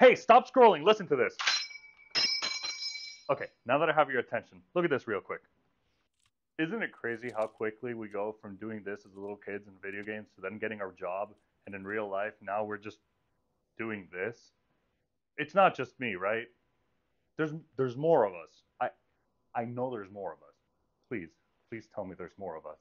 Hey, stop scrolling. Listen to this. Okay, now that I have your attention, look at this real quick. Isn't it crazy how quickly we go from doing this as little kids in video games to then getting our job and in real life now we're just doing this? It's not just me, right? There's there's more of us. I I know there's more of us. Please, please tell me there's more of us.